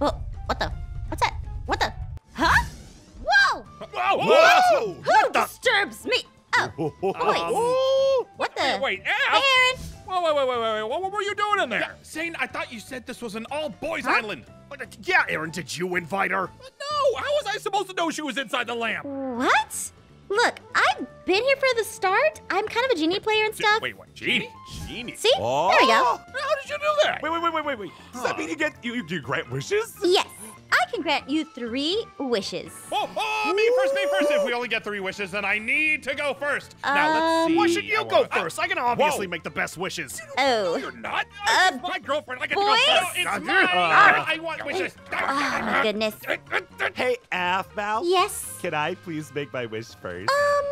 Well, what the? What's that? What the? Huh? Whoa! Whoa! Whoa! Who disturbs me? Oh, Oh. what the? Wait, wait, Al! Aaron! Whoa, wait, wait, wait, wait, wait. What, what were you doing in there? Zane, I thought you said this was an all-boys Huh? island. But, uh, Yeah, Aaron, did you invite her? No, how was I supposed to know she was inside the lamp? What? Look, I've been here for the start. I'm kind of a genie player and stuff. Wait, wait, Genie? Genie. See? There we go. Oh, how did you do that? Wait, wait, wait, wait, wait, wait. Does that mean you get you, you grant wishes? Yes, I can grant you three wishes. Oh, oh, me first, me first. If we only get three wishes, then I need to go first. now let's Um, see. Why should you I go first? I can obviously Whoa. make the best wishes. No, Oh. you're not. Uh, It's my girlfriend. I get boys? to go first. It's It's mine. mine. I want wishes. Oh, my goodness. Hey, Aphmau. Yes. Can I please make my wish first? Um,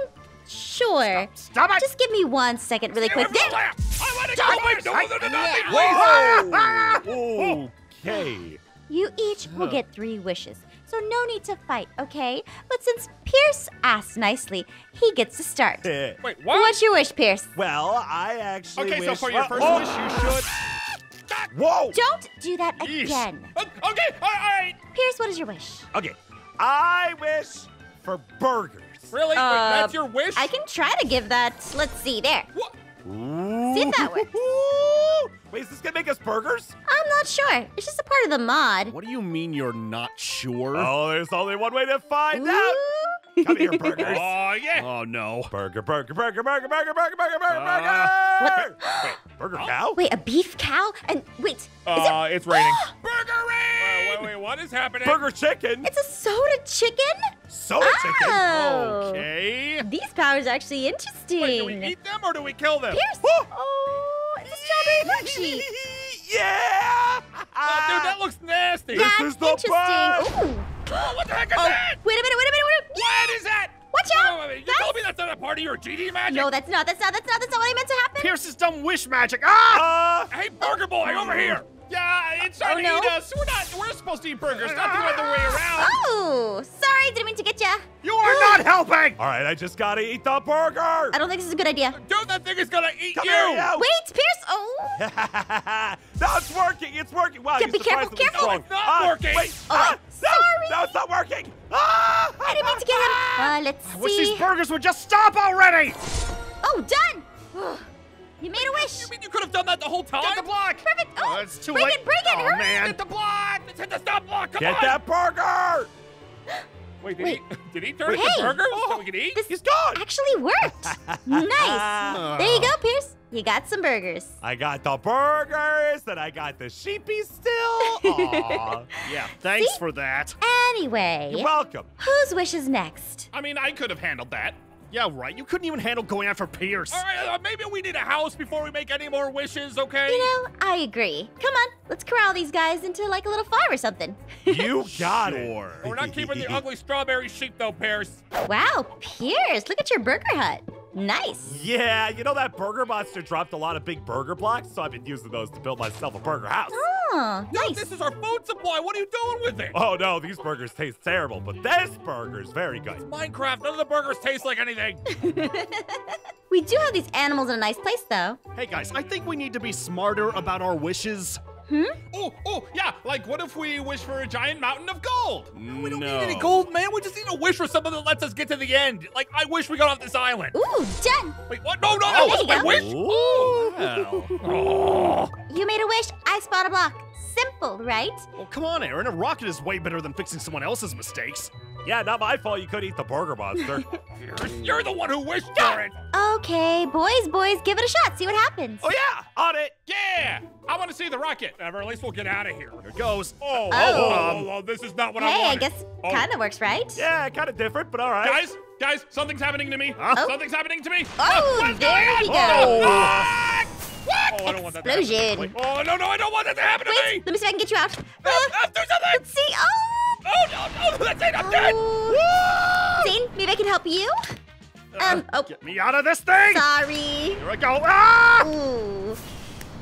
sure. Stop it! Just give me one second, really quick. There! I want to go Stop first. No, no, no, no, Yeah. please. Whoa! Okay. You each will get three wishes, so no need to fight, okay? But since Pierce asked nicely, he gets to start. Wait, what? What's your wish, Pierce? well, I actually Okay, so for your Oh, first oh, wish, you should. Whoa! Don't do that Yeesh. again. Uh, Okay, all right. Pierce, what is your wish? Okay, I wish for burgers. Really? Wait, Uh, that's your wish? I can try to give that. Let's see there. What? See if that works. Wait, is this gonna make us burgers? I'm not sure. It's just a part of the mod. What do you mean you're not sure? Oh, there's only one way to find out. Come here, burgers. Oh, yeah. Oh no. Burger, burger, burger, burger, burger, burger, burger, burger, Uh, burger. Wait, burger cow? Wait, a beef cow? And wait, is Uh, it? it's raining. Burger Wait, rain! wait, wait, what is happening? Burger chicken? It's a soda chicken? Soda chicken? Oh. Okay. These powers are actually interesting. Wait, do we eat them or do we kill them? Pierce. Oh, it's a strawberry milk sheet. yeah! Oh, dude, that looks nasty. This That's is the interesting. Ooh. Oh, what the heck is Oh, that? wait a minute, wait a minute, wait a minute. What is that? Watch Wait, out. wait, wait, You That's- told me that's not a part of your GD magic? No, that's not. That's not. That's not. That's not what I meant to happen. Pierce's dumb wish magic. Ah! Uh, Hey, Burger Boy, over here. Yeah, it's trying Oh, to no. eat us. We're not. We're supposed to eat burgers, not the other way around. Oh, sorry. Didn't mean to get ya. You are not helping. all right, I just gotta eat the burger. I don't think this is a good idea. Dude, that thing is gonna eat Come you. here, you. Wait, Pierce. Oh. no, it's working. It's working. Wow, Yeah, you're be careful, surprisingly careful. strong. No, it's not Ah, working. Wait. Oh, ah, wait, no, sorry. no, it's not working. Ah, I didn't mean to get him. Uh, let's see. I wish these see. burgers would just stop already. Oh, done. you made a wish. You mean you could have done that the whole time? Get the block. Perfect. Oh, it's too bring late. it, bring it. Oh hurry. man. Hit the block. Let's hit the stop block. Come Get on. Get that burger. Wait, did Wait. he did he turn Wait, into hey. burgers so oh, we can eat? This He's gone. actually worked. nice. There you go, ah. Pierce. You got some burgers. I got the burgers, and I got the sheepy still. Aw. Yeah. Thanks See? for that. Anyway, You're welcome. whose wish is next? I mean, I could have handled that. Yeah, right. You couldn't even handle going after Pierce. All right, uh, maybe we need a house before we make any more wishes, okay? You know, I agree. Come on, let's corral these guys into like a little farm or something. You got Sure. it. We're not keeping the ugly strawberry sheep though, Pierce. wow, Pierce, look at your burger hut. Nice. Yeah, you know that Burger Monster dropped a lot of big burger blocks, so I've been using those to build myself a burger house. Oh, Dude, nice. this is our food supply. What are you doing with it? Oh no, these burgers taste terrible, but this burger's very good. Minecraft, none of the burgers taste like anything. we do have these animals in a nice place, though. Hey guys, I think we need to be smarter about our wishes. Hmm? Oh, oh, yeah. Like, what if we wish for a giant mountain of gold? We don't No. need any gold, man. We just need a wish for something that lets us get to the end. Like, I wish we got off this island. Ooh, done. Wait, what? No, no, that Oh, wasn't my you wish. Ooh. Oh. Oh. You made a wish, I spot a block. Simple, right? Well, come on, Aaron. A rocket is way better than fixing someone else's mistakes. Yeah, not my fault you couldn't eat the Burger Monster. You're, you're the one who wished for it. Okay, boys, boys, give it a shot. See what happens. oh yeah, on it. Yeah, I want to see the rocket. Or at least we'll get out of here. Here it goes. Oh, Oh. oh, oh, oh, this is not what I wanted. hey, I guess Oh. kind of works, right? Yeah, kind of different, but all right. Guys, guys, something's happening to me. Oh. Something's happening to me. Oh, what's there going on? he goes. Ah! What? Oh, I don't want that to happen. Explosion. Oh, no, no, I don't want that to happen to Wait, me. let me see if I can get you out. Uh, Ah, do something. let's see. Oh, Oh, no, no, that's it. I'm dead. oh. Zane, maybe I can help you. Um, oh, Get me out of this thing! sorry. Here I go. Ah! Ooh.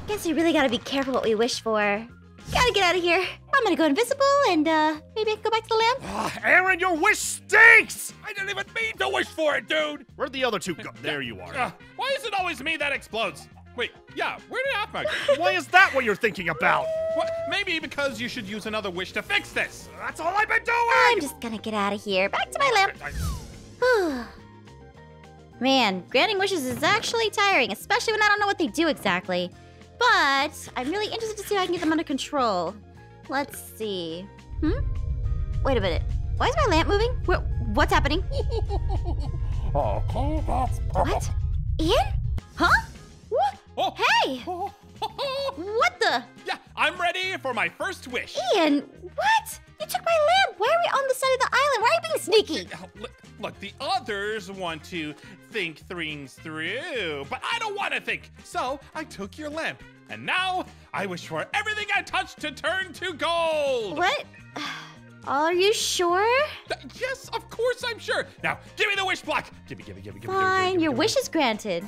Guess we really gotta be careful what we wish for. Gotta get out of here. I'm gonna go invisible and uh maybe I can go back to the lamp. Ah, Aaron, your wish stinks! I didn't even mean to wish for it, dude. Where'd the other two go? There you are. Uh, why is it always me that explodes? Wait, yeah, where did Aphmau go? Why is that what you're thinking about? What? Maybe because you should use another wish to fix this. That's all I've been doing! I'm just gonna get out of here. Back to my lamp. Man, granting wishes is actually tiring, especially when I don't know what they do exactly. But I'm really interested to see how I can get them under control. Let's see. Hmm? Wait a minute. Why is my lamp moving? Where, what's happening? Okay, that's perfect. What? Ian? Huh? What? What the? Yeah, I'm ready for my first wish. Ian, what? You took my lamp. Why are we on the side of the island? Why are you being sneaky? Look, look, the others want to think things through, but I don't want to think. So I took your lamp, and now I wish for everything I touch to turn to gold. What? Are you sure? Th- Yes, of course I'm sure. Now, give me the wish block. Give me, give me, give me, give me. Fine, your give me, wish is granted.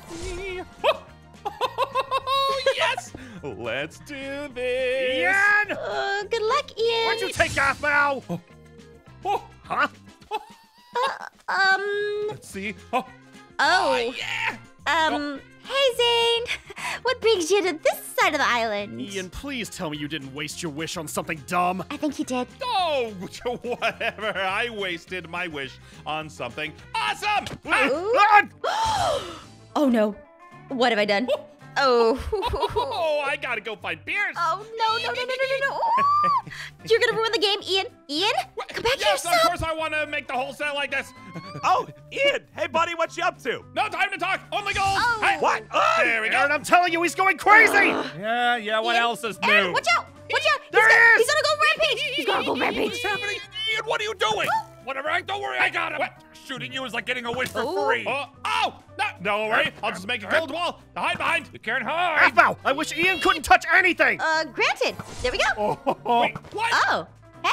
Let's do this. Ian! Uh, good luck, Ian. Why'd you take Aphmau? Oh, Huh? um. let's see. Oh, Oh. yeah. Um. Hey, Zane. What brings you to this side of the island? Ian, please tell me you didn't waste your wish on something dumb. I think you did. Oh, whatever. I wasted my wish on something awesome. Ah, Ah! Oh no. What have I done? Oh. Oh, I gotta go find Pierce. Oh no no no no no no no! Ooh. You're gonna ruin the game, Ian. Ian, What? come back yes, here, of course I want to make the whole set like this. Oh, Ian! Hey, buddy, what you up to? No time to talk. Only gold. Oh. Hey, What? Ah, There we go. Aaron, I'm telling you, he's going crazy! Yeah, yeah, what Ian, else is Aaron, new? watch out! Watch out! There he's, he gonna, is! he's gonna go rampage! He's gonna go rampage! What's happening? Ian, what are you doing? Whatever, I don't worry, I got him. What? Shooting you is like getting a wish for Oh. free. Oh, oh, no, don't worry. I'll just make a gold wall to hide behind. You can't hide. Aphmau, I wish Ian couldn't touch anything! Uh, granted. There we go. Oh, Wait, what? Oh,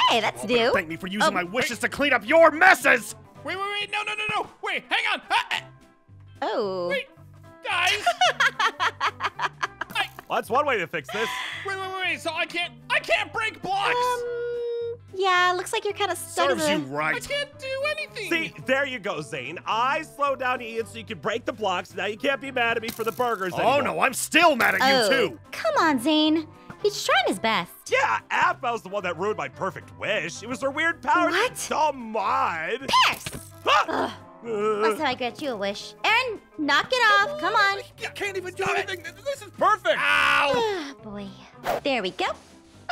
hey, that's new. Thank me for using Um, my wishes to clean up your messes! Wait, wait, wait. No, no, no, no. Wait, hang on. Ah, ah, Oh. wait, guys. I, Well, that's one way to fix this. wait, wait, wait, wait. So I can't, I can't break blocks. Um, yeah, looks like you're kind of stuck. Serves as a- you I can't do anything. See, there you go, Zane. I slowed down Ian so you could break the blocks. Now you can't be mad at me for the burgers Oh anymore. no, I'm still mad at Oh, you too. come on, Zane. He's trying his best. Yeah, Aphmau's the one that ruined my perfect wish. It was her weird power. What? Dumb mind. Pierce! Ah! Last time I grant you a wish. Aaron, knock it off. Come on. I can't even do anything. This is perfect. Ow! Ah, boy. There we go.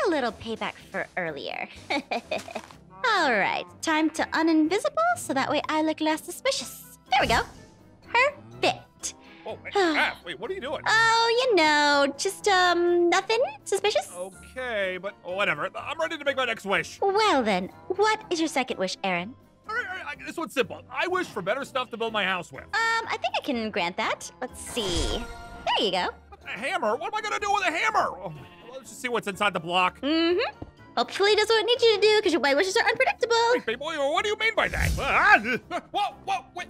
A little payback for earlier. All right, time to uninvisible so that way I look less suspicious. There we go. Perfect. Oh, wait, ah, wait, what are you doing? Oh, you know, just um, nothing suspicious. Okay, but whatever. I'm ready to make my next wish. Well then, what is your second wish, Aaron? All right, all right, this one's simple. I wish for better stuff to build my house with. Um, I think I can grant that. Let's see. There you go. A hammer? What am I gonna do with a hammer? Oh, let's just see what's inside the block. Mm-hmm. Hopefully it does what it needs you to do, because your my wishes are unpredictable. Wait, baby boy, what do you mean by that? Whoa, whoa, wait.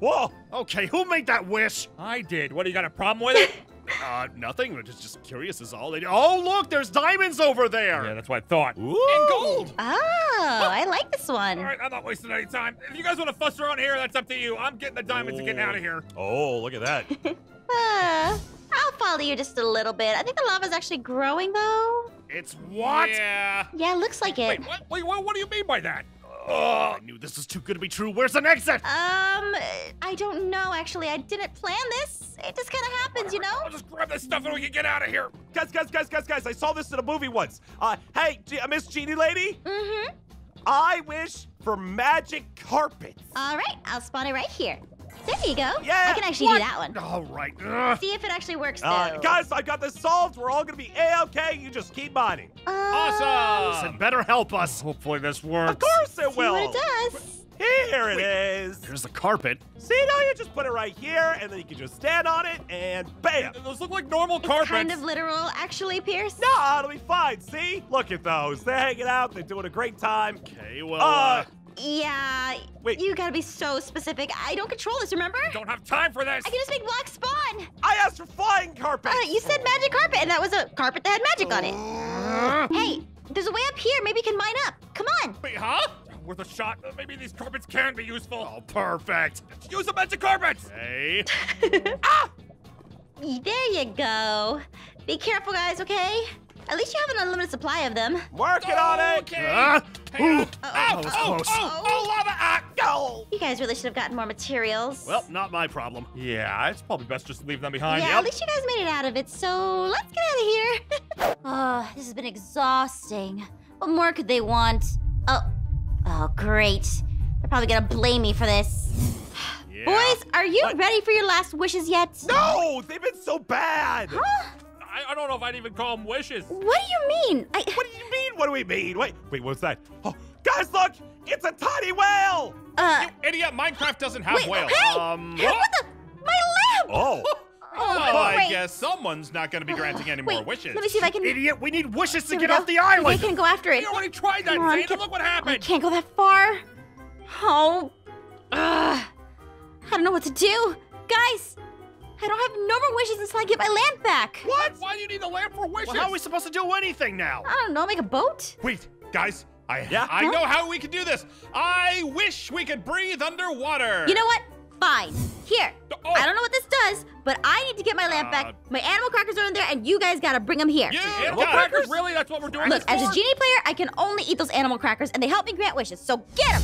Whoa. okay, who made that wish? I did. What, do you got a problem with it? Uh, nothing. Just, just curious is all. Oh, look, there's diamonds over there. yeah, that's what I thought. Ooh. And gold. Oh, I like this one. All right, I'm not wasting any time. If you guys want to fuss around here, that's up to you. I'm getting the diamonds and getting out of here. Oh, look at that. Uh, I'll follow you just a little bit. I think the lava's actually growing, though. It's what? Yeah. Yeah, looks like it. Wait, what, wait, what, what do you mean by that? Oh, I knew this was too good to be true. Where's an exit? Um, I don't know, actually. I didn't plan this. It just kind of happens, you know? I'll just grab this stuff and we can get out of here. guys, guys, guys, guys, guys, I saw this in a movie once. Uh, hey, G- uh, Miss Genie Lady, Mm-hmm. I wish for magic carpets. All right, I'll spawn it right here. There you go. Yeah, I can actually what? do that one. All right. Ugh. See if it actually works, though. Uh, guys, I got this solved. We're all gonna be a-okay. You just keep mining. Um, Awesome. It better help us. Hopefully this works. Of course it See will. what it does. Here it is. There's the carpet. See, now you just put it right here, and then you can just stand on it, and bam. Those look like normal It's carpets. kind of literal, actually, Pierce. No, it'll be fine. See? Look at those. They're hanging out. They're doing a great time. Okay, well, Uh, uh, Yeah. Wait. You gotta be so specific. I don't control this, remember? I Don't have time for this. I can just make blocks spawn. I asked for flying carpet. Uh, you said magic carpet, and that was a carpet that had magic on it. Hey, there's a way up here. Maybe you can mine up. Come on. Wait, huh? Worth a shot. Uh, Maybe these carpets can be useful. oh, perfect. Use the magic carpets. Okay. Ah! There you go. Be careful, guys, okay? At least you have an unlimited supply of them. Working on it. Okay. Hang on. ooh, that was oh, close. oh, oh, lava! Ah, go! You guys really should have gotten more materials. Well, not my problem. Yeah, it's probably best just to leave them behind. yeah, at least you guys made it out of it, so let's get out of here. oh, this has been exhausting. What more could they want? Oh, oh, great. They're probably gonna blame me for this. Yeah. Boys, are you What? ready for your last wishes yet? No, they've been so bad. Huh? I, I don't know if I'd even call them wishes. What do you mean? I, What do you mean? What do we mean? Wait, wait, what's that? Oh, guys, look! It's a tiny whale! uh, Idiot, Minecraft doesn't have wait, whales. hey! Um, hey, what the? My lamp! Oh, Oh, wait, I wait. guess someone's not going to be granting any more Wait, wishes. Let me see if I can. Idiot, we need wishes to get off the Okay, island. I can go after it. We already tried that, Come on, Zane, can- and look what I happened. can't go that far. Oh. Ugh. I don't know what to do. Guys, I don't have no more wishes until I get my lamp back. What? Why do you need the lamp for wishes? Well, how are we supposed to do anything now? I don't know, make a boat? Wait, guys, I Yeah? I Huh? know how we can do this. I wish we could breathe underwater. You know what? Fine. Here. Oh. I don't know what this does, but I need to get my lamp Uh, back. My animal crackers are in there, and you guys gotta bring them here. You Animal got crackers? Really? That's what we're doing Look, this as a genie player, I can only eat those animal crackers, and they help me grant wishes. So get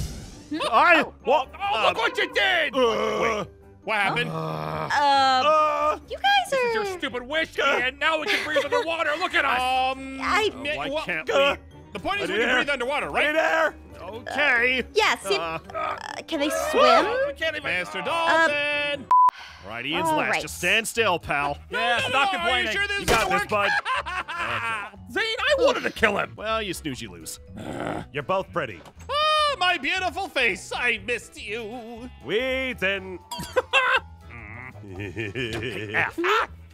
them. I, well, Oh, look what you did! uh, What happened? Uh, uh, you guys This is your stupid wish, and now we can breathe underwater. Look at us. um, I- mi- why well, can't uh, the point is we can here. breathe underwater, right right? there. okay. Yeah. See, Uh, uh, can they swim? we can't even. Mr. Dolphin. all right, Ian's All last. right. Just stand still, pal. yeah, No, no, stop no, Are you complaining. sure this You is got this, work? bud. Zane, I wanted to kill him. Well, you snooze, you lose. You're both pretty. My beautiful face. I missed you. We didn't. F.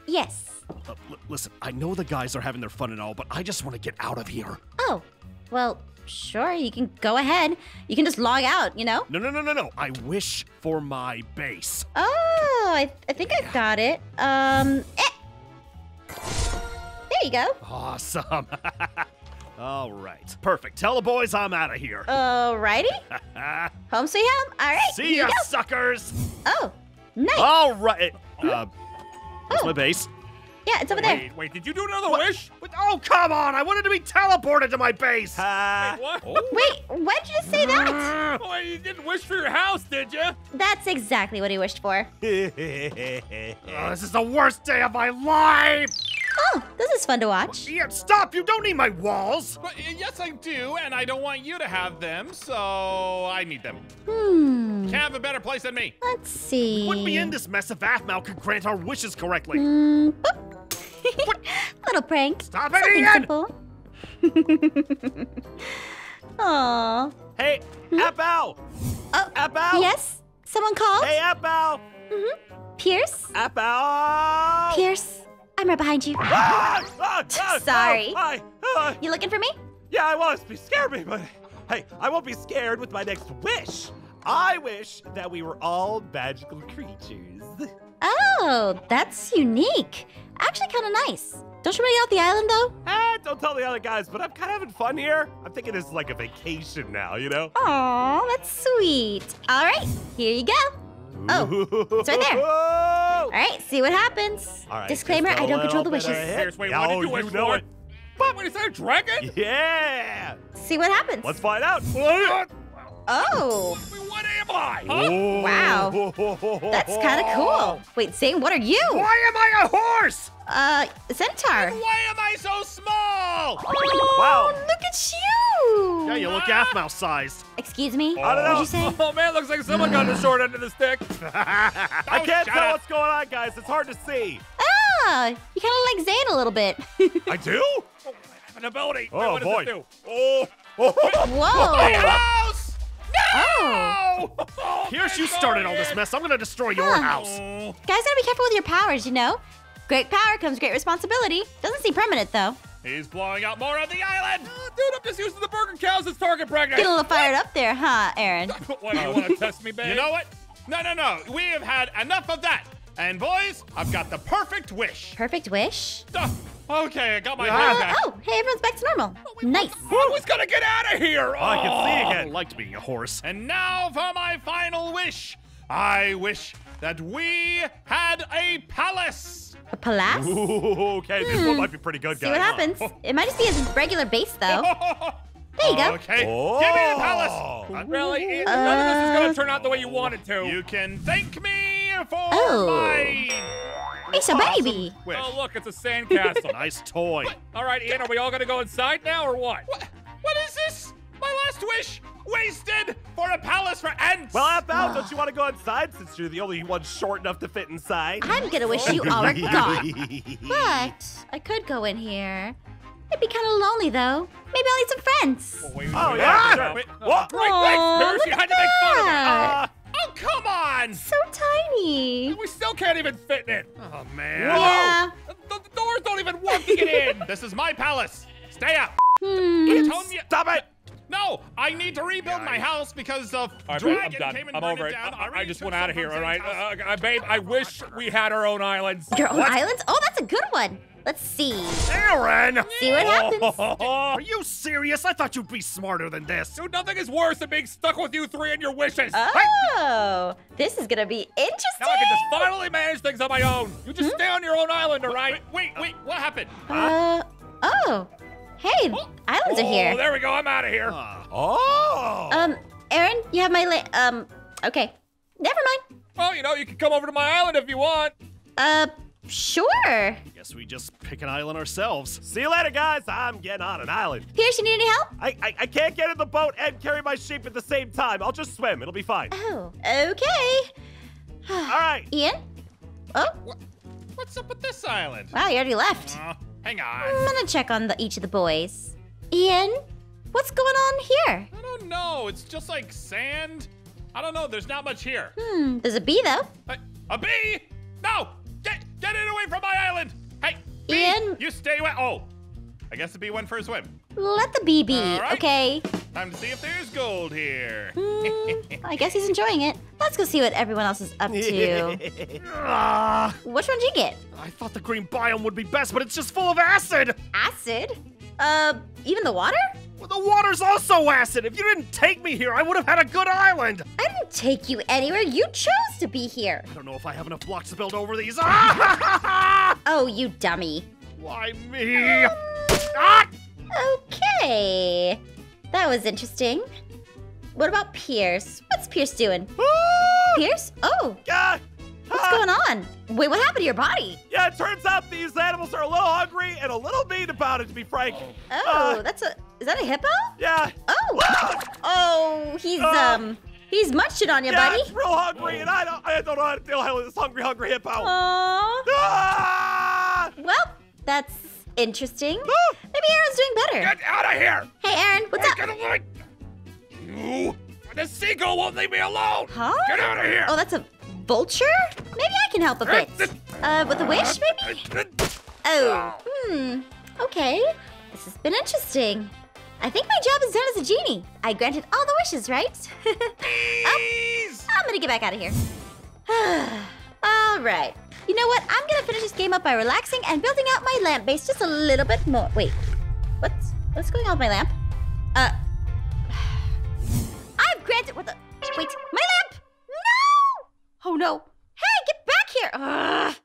Yes. Uh, l- listen, I know the guys are having their fun and all, but I just want to get out of here. Oh, well, sure. You can go ahead. You can just log out. You know. No, no, no, no, no. I wish for my base. Oh, I, I think I got it. Um. Eh. There you go. Awesome. all right. Perfect. Tell the boys I'm out of here. Alrighty. Home sweet home. All right. See ya, you go. suckers. Oh, nice. All right. Uh, where's Oh. my base? Yeah, it's over there. Wait, wait, did you do another wish? But- oh, come on. I wanted to be teleported to my base. Ah. What? Wait, when did you say that? Oh, you didn't wish for your house, did you? That's exactly what he wished for. Oh, this is the worst day of my life. Oh, this is fun to watch. Ian, stop. You don't need my walls. But, uh, yes, I do, and I don't want you to have them, so I need them. Hmm. Can't have a better place than me. Let's see. Wouldn't be in this mess if Aphmau could grant our wishes correctly. Mm. Little prank. Stop it, Something Ian! simple. Aww. hey, Apple! Oh, Apple! yes? Someone called? Hey, Apple! Pierce? Apple! Pierce, I'm right behind you. Ah, ah, ah, Sorry. hi. Ah, You looking for me? yeah, I was. You scared me, but hey, I won't be scared with my next wish. I wish that we were all magical creatures. Oh, that's unique. Actually, kind of nice. Don't you want to get off the island, though? Ah, don't tell the other guys, but I'm kind of having fun here. I'm thinking this is like a vacation now, you know? Aw, that's sweet. All right, here you go. Oh, it's right there. All right, see what happens. All right, Disclaimer, I don't control the wishes. bit of wait, Yeah, what did oh, you wish know for? it. But wait, is that a dragon? Yeah! See what happens. Let's find out. Oh, What am I? Oh. Wow. that's kind of cool. Wait, Zane, what are you? Why am I a horse? Uh, Centaur. Why am I so small? Oh, Wow. look at you. Yeah, you look Aphmau sized. Excuse me? I don't know. What'd you say? Oh man, looks like someone got the short end of the stick. I Oh, can't tell up. what's going on, guys. It's hard to see. Ah, you kind of like Zane a little bit. I do? An ability. Oh, Wait, what boy. it do? Oh. oh. Whoa. House! Oh. Oh! Pierce, you started all this mess. I'm gonna destroy your house. Oh. Guys gotta be careful with your powers, you know? Great power comes great responsibility. Doesn't seem permanent, though. He's blowing up more of the island. Uh, dude, I'm just using the burger cows as target practice. Get a little fired up there, huh, Aaron? What, you want to test me, babe? You know what? No, no, no. We have had enough of that. And boys, I've got the perfect wish. Perfect wish. Duh. Okay, I got my Uh, back. oh, hey, everyone's back to normal. Nice. I was gonna get out of here. I can see again. I liked being a horse. And now for my final wish. I wish that we had a palace. A palace? Ooh, okay, this one hmm. might be pretty good, See guys. what happens. It might just be his regular base, though. There you go. Okay, Oh. give me the palace. Not really. It- None of this is gonna uh, turn out the way you want it to. You can thank me for Oh. my It's a baby. wish. Oh, look, it's a sandcastle. nice toy. All right, Ian, are we all gonna go inside now or what? What? What is this? My last wish wasted for a palace for ants. Well, Aphmau, don't you want to go inside since you're the only one short enough to fit inside? I'm gonna wish you all were gone. But I could go in here. It'd be kind of lonely, though. Maybe I'll need some friends. Wait, Oh, wait, yeah, sure. wait. What? Great, Aw, thanks, Pierce. look You at had to make fun of it. that. oh, come on. So tiny. We still can't even fit in it. Oh, man. Yeah. The, the doors don't even work to get in. This is my palace. Stay up. Hmm. I need to rebuild my house because of All right, dragon I'm done. came and I'm burned over it it. down. I, I already just took want out of here, all right? Uh, uh, babe, I wish we had our own islands. Your own islands? Oh, that's a good one. Let's see. Aaron! See what happens. Are you serious? I thought you'd be smarter than this. Dude, nothing is worse than being stuck with you three and your wishes. Oh, this is gonna be interesting. Now I can just finally manage things on my own. You just stay on your own island, all right? Wait, wait, what happened? Uh, oh. Hey, islands are Oh, here. there we go. I'm out of here. Oh! Um, Aaron, you have my la- um. Okay, never mind. well, you know, you can come over to my island if you want. Uh, sure. Guess we just pick an island ourselves. See you later, guys. I'm getting on an island. Pierce, you need any help? I, I I can't get in the boat and carry my sheep at the same time. I'll just swim. It'll be fine. Oh, okay. All right. Ian? Oh, what's up with this island? wow, you already left. Uh, hang I'm gonna check on the, each of the boys. Ian, what's going on here? I don't know. It's just like sand. I don't know. There's not much here. Hmm, there's a bee though. Hey, a bee? No! Get get it away from my island! Hey, bee, Ian? you stay away. Oh, I guess the bee went for a swim. Let the bee be, right. okay? Time to see if there's gold here. Hmm, I guess he's enjoying it. Let's go see what everyone else is up to. Ah, Which one did you get? I thought the green biome would be best, but it's just full of acid. Acid? Uh, even the water? Well, the water's also acid. If you didn't take me here, I would have had a good island. I didn't take you anywhere. You chose to be here. I don't know if I have enough blocks to build over these. Ah! Oh, you dummy. Why me? Ah! Okay. That was interesting. What about Pierce? What's Pierce doing? Pierce? Oh, Yeah. what's Ah, going on? Wait, what happened to your body? Yeah, it turns out these animals are a little hungry and a little mean about it, to be frank. Oh, Uh, that's a. Is that a hippo? Yeah. Oh. Ah, Oh, he's Uh, um. He's munching on you, yeah, buddy. it's real hungry, and I don't, I don't know how to deal with this hungry, hungry hippo. Aww. Ah! Well, that's interesting. Ah! Maybe Aaron's doing better. Get out of here! Hey, Aaron, what's Hey, up? Get away! You! The seagull won't leave me alone! Huh? Get out of here! Oh, that's a vulture? Maybe I can help a bit. Uh, with a wish, maybe? Oh, hmm. Okay. This has been interesting. I think my job is done as a genie. I granted all the wishes, right? oh, I'm gonna get back out of here. all right. You know what? I'm gonna finish this game up by relaxing and building out my lamp base just a little bit more. Wait, what's what's going on with my lamp? Uh, Granted what the? Wait, my lamp! No! Oh no! Hey, get back here! Ugh.